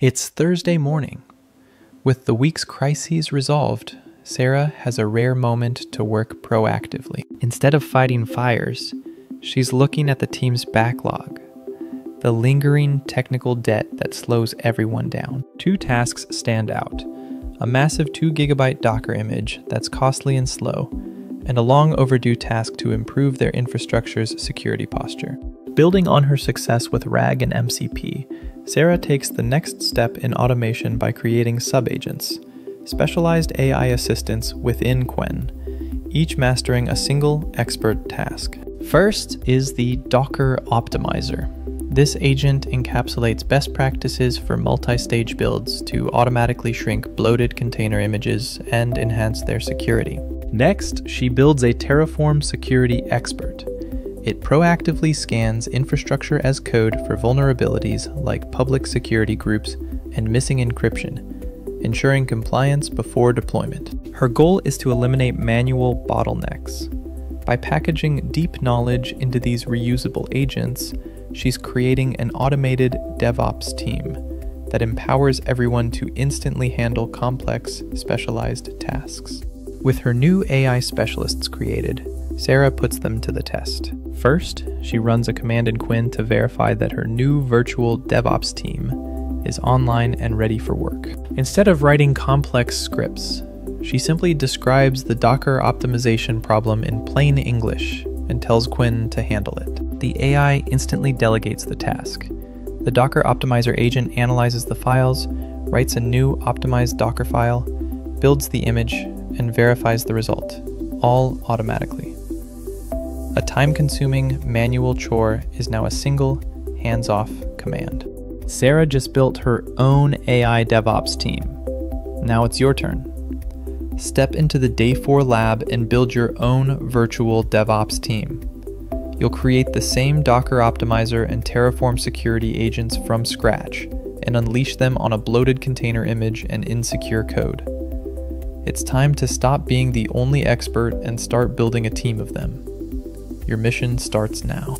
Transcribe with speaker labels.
Speaker 1: It's Thursday morning. With the week's crises resolved, Sarah has a rare moment to work proactively. Instead of fighting fires, she's looking at the team's backlog, the lingering technical debt that slows everyone down. Two tasks stand out a massive 2 gigabyte Docker image that's costly and slow, and a long overdue task to improve their infrastructure's security posture. Building on her success with RAG and MCP, Sarah takes the next step in automation by creating subagents, specialized AI assistants within Qwen, each mastering a single expert task. First is the Docker Optimizer. This agent encapsulates best practices for multi-stage builds to automatically shrink bloated container images and enhance their security. Next, she builds a Terraform security expert. It proactively scans infrastructure as code for vulnerabilities like public security groups and missing encryption, ensuring compliance before deployment. Her goal is to eliminate manual bottlenecks. By packaging deep knowledge into these reusable agents, she's creating an automated DevOps team that empowers everyone to instantly handle complex, specialized tasks. With her new AI specialists created, Sarah puts them to the test. First, she runs a command in Qwen to verify that her new virtual DevOps team is online and ready for work. Instead of writing complex scripts, she simply describes the Docker optimization problem in plain English and tells Qwen to handle it the AI instantly delegates the task. The Docker Optimizer agent analyzes the files, writes a new optimized Docker file, builds the image, and verifies the result, all automatically. A time consuming manual chore is now a single, hands off command. Sarah just built her own AI DevOps team. Now it's your turn. Step into the Day4 lab and build your own virtual DevOps team. You'll create the same Docker Optimizer and Terraform security agents from scratch and unleash them on a bloated container image and insecure code. It's time to stop being the only expert and start building a team of them. Your mission starts now.